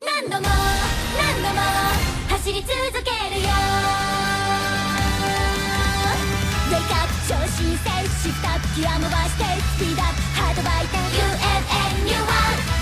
何度も何度も走り続けるよ。Wake up 超新星シフトギア伸ばしてスピードアップハートバイター UFNUONE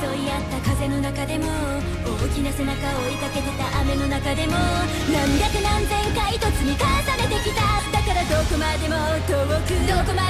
競い合った風の中でも大きな背中を追いかけてた雨の中でも何百何千回と積み重ねてきた。だからどこまでも遠くどこまで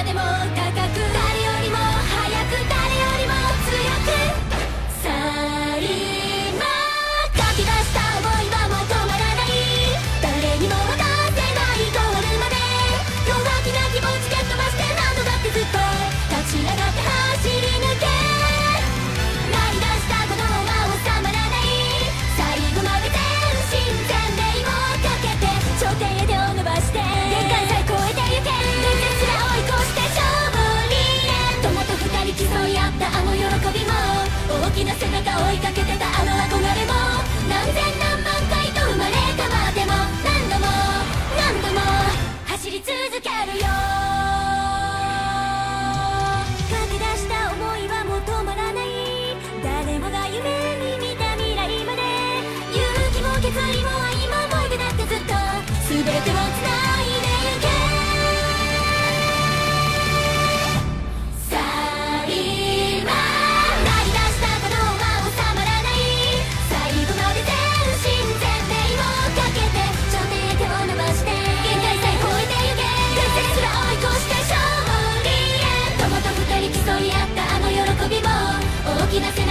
き出せない